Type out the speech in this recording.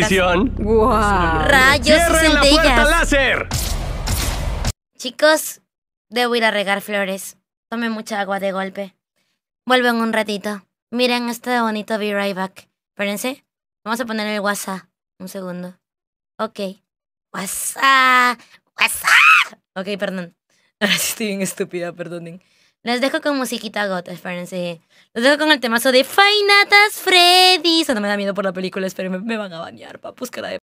prisión. Wow. Rayos y ¡Cierren la puerta centellas. láser! Chicos, debo ir a regar flores. Tome mucha agua de golpe. Vuelvo en un ratito. Miren este bonito Be Right Back. Espérense. Vamos a poner el WhatsApp. Un segundo. Ok. WhatsApp. WhatsApp. Ok, perdón. Ahora sí estoy bien estúpida, perdonen. Les dejo con musiquita gota, espérense. Los dejo con el temazo de Fainatas Freddy. Eso no me da miedo por la película, esperen, me, me van a bañar, papus, cara de